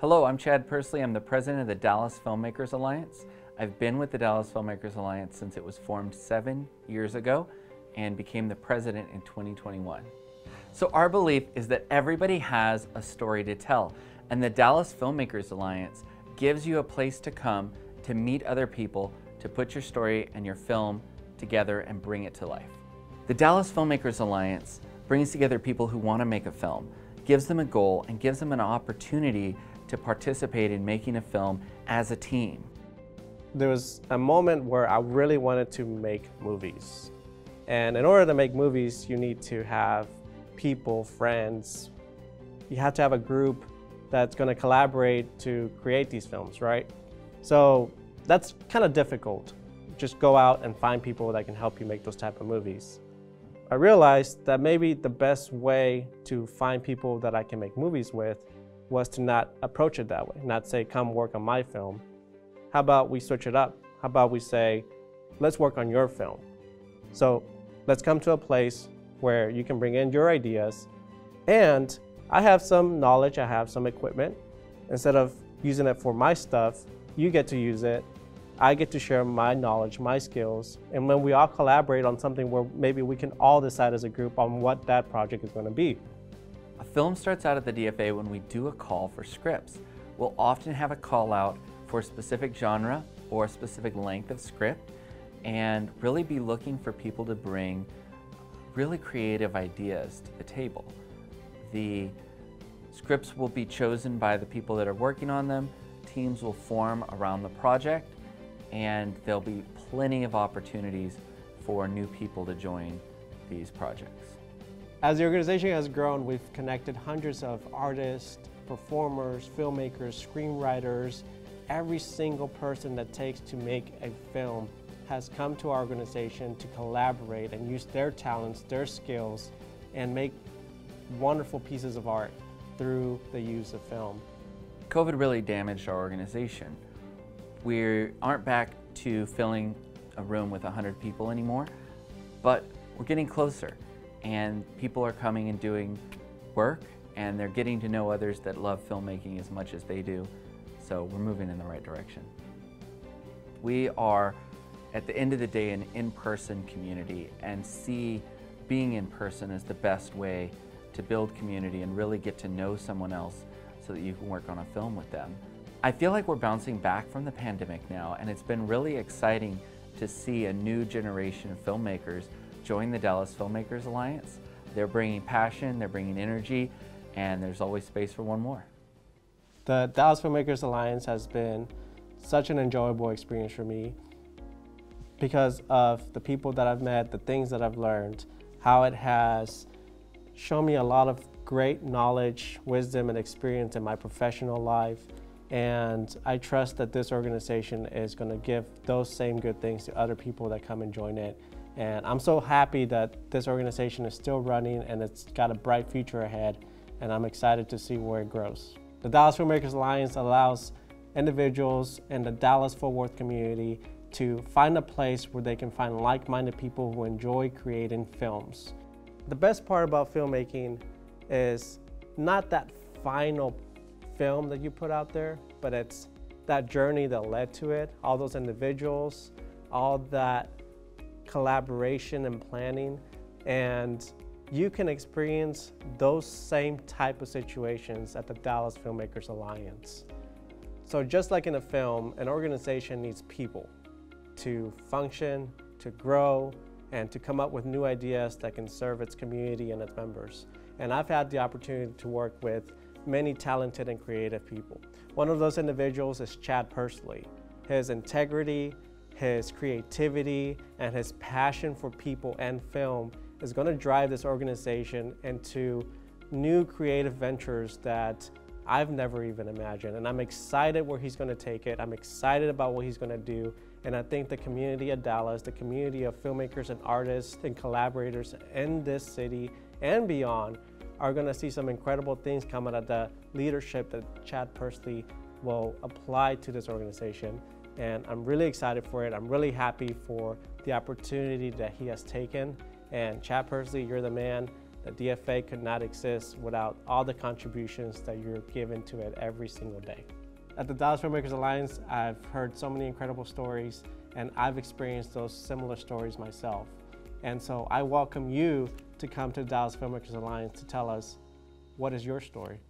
Hello, I'm Chad Pursley. I'm the president of the Dallas Filmmakers Alliance. I've been with the Dallas Filmmakers Alliance since it was formed seven years ago and became the president in 2021. So our belief is that everybody has a story to tell and the Dallas Filmmakers Alliance gives you a place to come to meet other people, to put your story and your film together and bring it to life. The Dallas Filmmakers Alliance brings together people who want to make a film, gives them a goal, and gives them an opportunity to participate in making a film as a team. There was a moment where I really wanted to make movies. And in order to make movies, you need to have people, friends. You have to have a group that's going to collaborate to create these films, right? So that's kind of difficult. Just go out and find people that can help you make those type of movies. I realized that maybe the best way to find people that I can make movies with was to not approach it that way, not say, come work on my film. How about we switch it up? How about we say, let's work on your film? So let's come to a place where you can bring in your ideas and I have some knowledge, I have some equipment. Instead of using it for my stuff, you get to use it. I get to share my knowledge, my skills, and when we all collaborate on something where maybe we can all decide as a group on what that project is going to be. A film starts out at the DFA when we do a call for scripts. We'll often have a call out for a specific genre or a specific length of script and really be looking for people to bring really creative ideas to the table. The scripts will be chosen by the people that are working on them, teams will form around the project, and there'll be plenty of opportunities for new people to join these projects. As the organization has grown, we've connected hundreds of artists, performers, filmmakers, screenwriters, every single person that takes to make a film has come to our organization to collaborate and use their talents, their skills, and make wonderful pieces of art through the use of film. COVID really damaged our organization. We aren't back to filling a room with 100 people anymore, but we're getting closer and people are coming and doing work and they're getting to know others that love filmmaking as much as they do. So we're moving in the right direction. We are, at the end of the day, an in-person community and see being in person as the best way to build community and really get to know someone else so that you can work on a film with them. I feel like we're bouncing back from the pandemic now and it's been really exciting to see a new generation of filmmakers join the Dallas Filmmakers Alliance. They're bringing passion, they're bringing energy, and there's always space for one more. The Dallas Filmmakers Alliance has been such an enjoyable experience for me because of the people that I've met, the things that I've learned, how it has shown me a lot of great knowledge, wisdom, and experience in my professional life. And I trust that this organization is going to give those same good things to other people that come and join it. And I'm so happy that this organization is still running and it's got a bright future ahead. And I'm excited to see where it grows. The Dallas Filmmakers Alliance allows individuals in the Dallas-Fort Worth community to find a place where they can find like-minded people who enjoy creating films. The best part about filmmaking is not that final film that you put out there, but it's that journey that led to it, all those individuals, all that collaboration and planning, and you can experience those same type of situations at the Dallas Filmmakers Alliance. So just like in a film, an organization needs people to function, to grow, and to come up with new ideas that can serve its community and its members. And I've had the opportunity to work with many talented and creative people. One of those individuals is Chad Pursley. His integrity, his creativity, and his passion for people and film is going to drive this organization into new creative ventures that I've never even imagined. And I'm excited where he's going to take it. I'm excited about what he's going to do. And I think the community of Dallas, the community of filmmakers and artists and collaborators in this city and beyond are going to see some incredible things come out of the leadership that Chad Pursley will apply to this organization. And I'm really excited for it. I'm really happy for the opportunity that he has taken. And Chad Pursley, you're the man. The DFA could not exist without all the contributions that you're giving to it every single day. At the Dallas Filmmakers Alliance, I've heard so many incredible stories and I've experienced those similar stories myself. And so I welcome you to come to the Dallas Filmmakers Alliance to tell us what is your story.